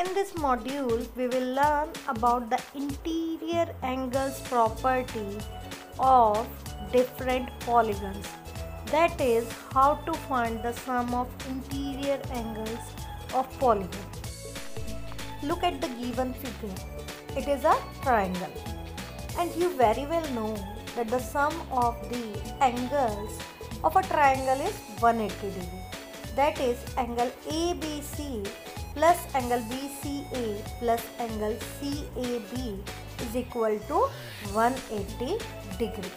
In this module, we will learn about the interior angles property of different polygons. That is how to find the sum of interior angles of polygon. Look at the given figure. It is a triangle. And you very well know that the sum of the angles of a triangle is 180 degree. That is angle ABC plus angle BCA plus angle CAB is equal to 180 degree.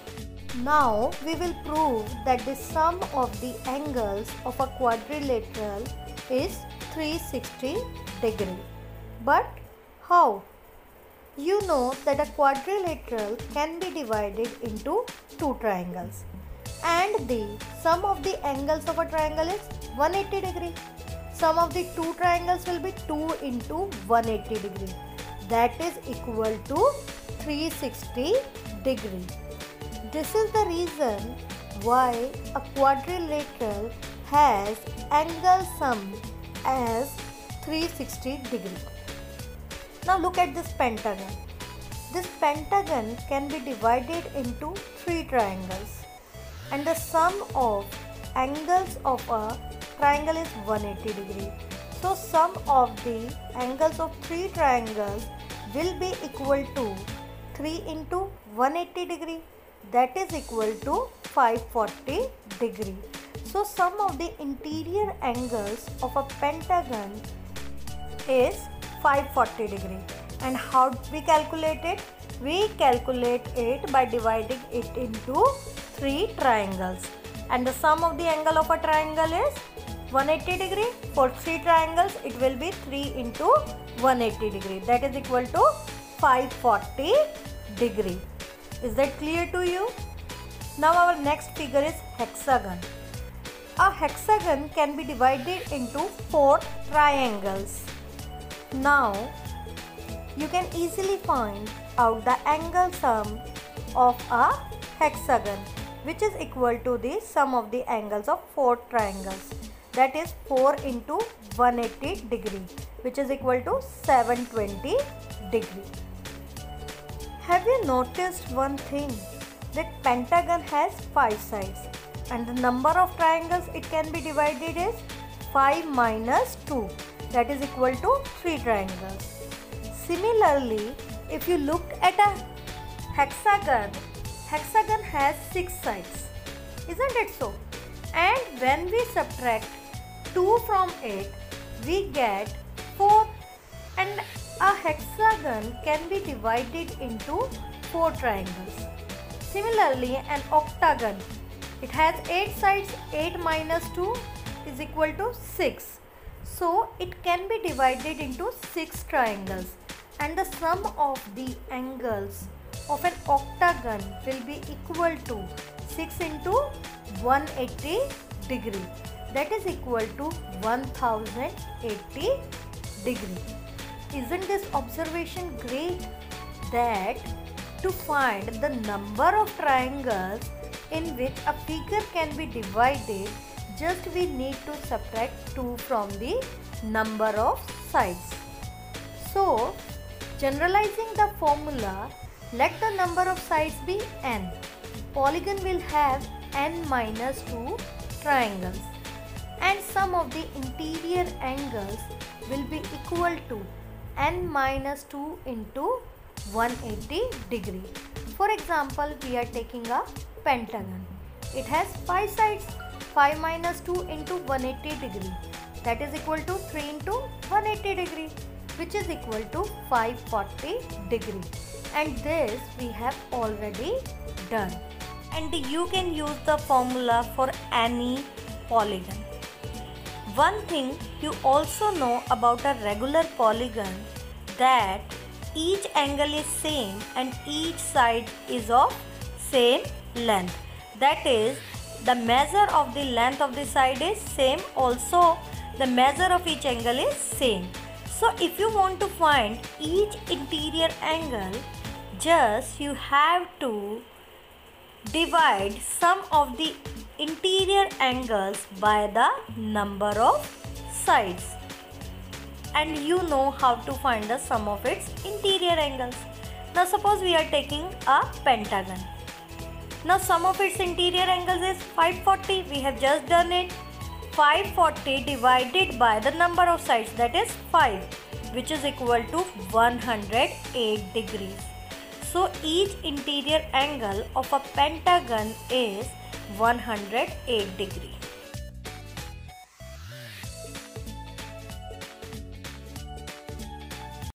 Now we will prove that the sum of the angles of a quadrilateral is 360 degree. But how? You know that a quadrilateral can be divided into two triangles and the sum of the angles of a triangle is 180 degree sum of the two triangles will be 2 into 180 degree that is equal to 360 degree. This is the reason why a quadrilateral has angle sum as 360 degree. Now look at this pentagon. This pentagon can be divided into three triangles and the sum of angles of a triangle is 180 degree. So sum of the angles of three triangles will be equal to 3 into 180 degree that is equal to 540 degree. So sum of the interior angles of a pentagon is 540 degree and how we calculate it? We calculate it by dividing it into three triangles and the sum of the angle of a triangle is 180 degree. For three triangles it will be 3 into 180 degree. That is equal to 540 degree. Is that clear to you? Now our next figure is hexagon. A hexagon can be divided into four triangles. Now you can easily find out the angle sum of a hexagon which is equal to the sum of the angles of four triangles that is 4 into 180 degree which is equal to 720 degree. Have you noticed one thing that pentagon has 5 sides and the number of triangles it can be divided is 5 minus 2 that is equal to 3 triangles. Similarly, if you look at a hexagon, hexagon has 6 sides. Isn't it so? And when we subtract 2 from it, we get 4 and a hexagon can be divided into 4 triangles. Similarly, an octagon, it has 8 sides, 8 minus 2 is equal to 6. So, it can be divided into 6 triangles and the sum of the angles of an octagon will be equal to 6 into 180 degree that is equal to 1080 degree. Isn't this observation great? That to find the number of triangles in which a figure can be divided just we need to subtract 2 from the number of sides. So generalizing the formula let the number of sides be n. Polygon will have n minus 2 triangles and sum of the interior angles will be equal to n minus 2 into 180 degree. For example, we are taking a pentagon. It has 5 sides. 5 minus 2 into 180 degree. That is equal to 3 into 180 degree which is equal to 540 degree. And this we have already done. And you can use the formula for any polygon. One thing you also know about a regular polygon that each angle is same and each side is of same length. That is the measure of the length of the side is same also the measure of each angle is same. So if you want to find each interior angle just you have to divide sum of the interior angles by the number of sides. and you know how to find the sum of its interior angles. Now suppose we are taking a pentagon. Now sum of its interior angles is 540. We have just done it. 540 divided by the number of sides that is 5 which is equal to 108 degrees. So each interior angle of a pentagon is 108 degree.